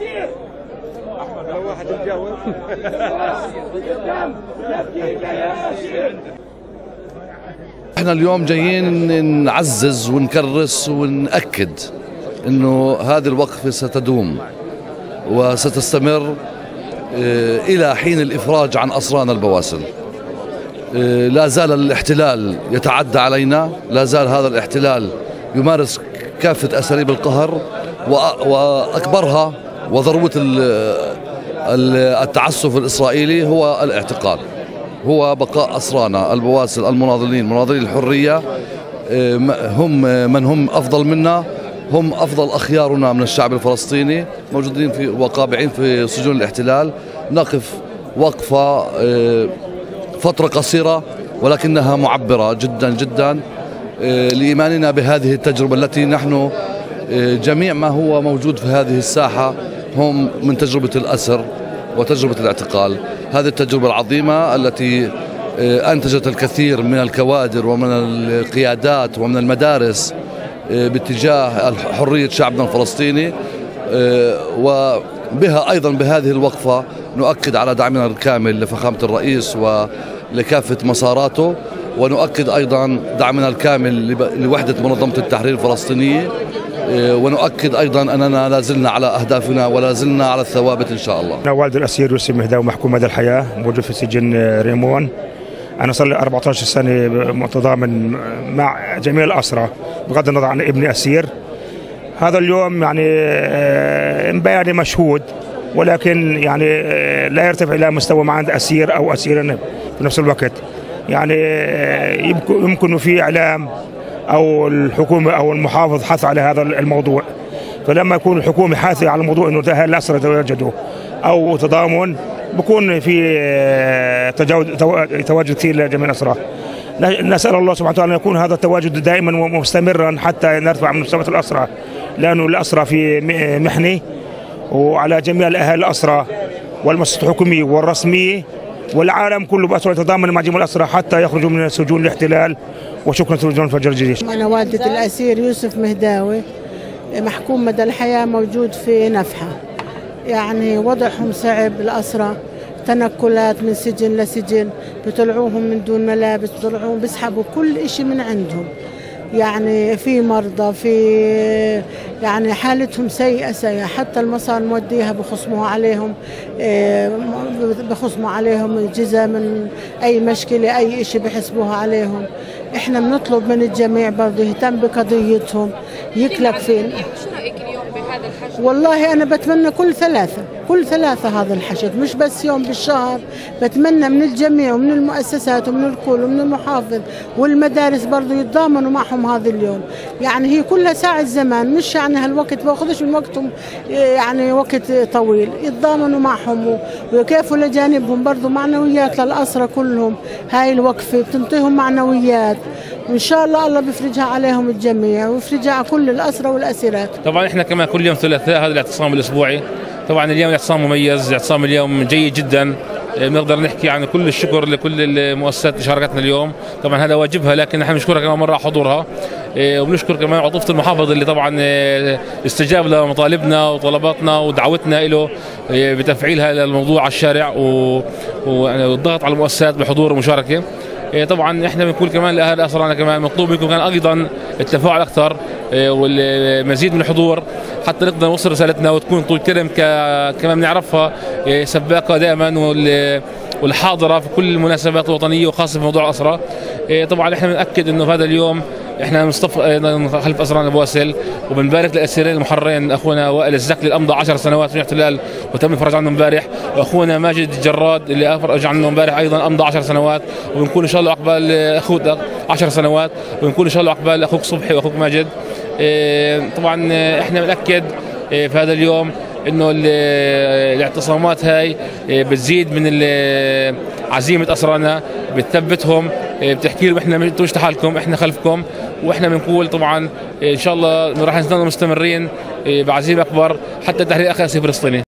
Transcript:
إحنا اليوم جايين نعزز ونكرس ونأكد انه هذه الوقفة ستدوم وستستمر آه، إلى حين الإفراج عن اسرانا البواسل. آه، لا زال الاحتلال يتعدى علينا لا زال هذا الاحتلال يمارس كافة أساليب القهر وأكبرها وذروة التعسف الإسرائيلي هو الاعتقال. هو بقاء أسرانا البواسل المناضلين مناضلي الحرية آه، هم من هم أفضل منا هم أفضل أخيارنا من الشعب الفلسطيني موجودين في وقابعين في سجون الاحتلال. نقف وقفة آه، فترة قصيرة ولكنها معبرة جدا جدا آه، لإيماننا بهذه التجربة التي نحن جميع ما هو موجود في هذه الساحة هم من تجربة الأسر وتجربة الاعتقال. هذه التجربة العظيمة التي آه، أنتجت الكثير من الكوادر ومن القيادات ومن المدارس آه، باتجاه حرية شعبنا الفلسطيني آه، وبها أيضا بهذه الوقفة نؤكد على دعمنا الكامل لفخامة الرئيس ولكافة مساراته ونؤكد أيضا دعمنا الكامل لوحدة منظمة التحرير الفلسطينية ونؤكد أيضا أننا لا زلنا على أهدافنا ولا زلنا على الثوابت إن شاء الله. أنا والد الأسير يوسف مهداوي محكوم مدى الحياة موجود في سجن ريمون. أنا صار لي 14 سنة متضامن مع جميع الاسرى بغض النظر عن ابني أسير. هذا اليوم يعني آه، بياني مشهود ولكن يعني آه، لا يرتفع إلى مستوى ما عند أسير أو اسير في نفس الوقت. يعني آه، يمكن في إعلام أو الحكومة أو المحافظ حث على هذا الموضوع. فلما يكون الحكومة حاثه على الموضوع إنه الاسرى يتواجدوا أو تضامن بكون في آه، تواجد كثير لجميع الاسرى نسأل الله سبحانه وتعالى أن يكون هذا التواجد دائما ومستمرا حتى نرفع من مستوى الاسرى لأنه الاسرى في محنه وعلى جميع الاهالي الاسرى والمؤسسات الحكومية والرسمية والعالم كله بأسرة يتضامن مع جميع الأسرى حتى يخرجوا من سجون الاحتلال. وشكرا سجون فجر الجيش أنا والدة الأسير يوسف مهداوي محكوم مدى الحياة موجود في نفحة. يعني وضعهم صعب الأسرى تنقلات من سجن لسجن بيطلعوهم من دون ملابس بيطلعوهم بيسحبوا كل شيء من عندهم. يعني في مرضى في يعني حالتهم سيئة سيئة. حتى المصانع موديها بخصموها عليهم آه، بخصموا عليهم جزء من أي مشكلة أي شيء بحسبوها عليهم. إحنا بنطلب من الجميع برضه يهتم بقضيتهم. يكلك فين شو رأيك اليوم بهذا الحشد؟ والله أنا بتمنى كل ثلاثة. كل ثلاثة هذا الحشد مش بس يوم بالشهر بتمنى من الجميع ومن المؤسسات ومن الكل ومن المحافظ والمدارس برضه يتضامنوا معهم هذا اليوم. يعني هي كلها ساعة زمان مش يعني هالوقت باخذش من وقتهم يعني وقت طويل يتضامنوا معهم وكيفوا لجانبهم برضه معنويات للأسرة كلهم. هاي الوقفة بتنطيهم معنويات. وإن شاء الله الله بيفرجها عليهم الجميع ويفرجها على كل الاسرى والاسيرات طبعا إحنا كمان كل يوم ثلاثاء هذا الاعتصام الأسبوعي. طبعا اليوم اعتصام مميز اعتصام اليوم جيد جدا. بنقدر نحكي عن كل الشكر لكل المؤسسات اللي شاركتنا اليوم. طبعا هذا واجبها لكن نحن بنشكرها كمان مرة على حضورها. إيه، وبنشكر كمان عطوفة المحافظ اللي طبعا إيه، استجاب لمطالبنا وطلباتنا ودعوتنا له بتفعيل هذا الموضوع على الشارع والضغط على المؤسسات بحضور ومشاركه طبعا إحنا بنقول كمان لأهل اسرانا كمان مطلوب منكم كان أيضا التفاعل أكثر والمزيد من الحضور. حتى نقدر نوصل رسالتنا وتكون طول كرم كما بنعرفها إيه، سباقة دائما والحاضرة في كل المناسبات الوطنية وخاصة في موضوع الاسرى طبعا إحنا بنأكد إنه في هذا اليوم إحنا مصطف خلف أسران البواسل وبنبارك للاسيرين المحررين أخونا وائل الزكلي اللي امضى 10 سنوات في الاحتلال وتم الفرج عنه امبارح. وأخونا ماجد الجراد اللي افرج عنه امبارح أيضا أمضى 10 سنوات. وبنكون إن شاء الله عقبال أخوك 10 سنوات. وبنكون إن شاء الله عقبال أخوك صبحي وأخوك ماجد. إيه، طبعا إحنا بنأكد إيه، في هذا اليوم إنه الاعتصامات هاي إيه، بتزيد من عزيمة اسرانا بتثبتهم بتحكي لهم إحنا مش حالكم إحنا خلفكم وإحنا بنقول طبعا إن شاء الله راح نظل مستمرين بعزيمة أكبر حتى تحرير أخي فلسطيني.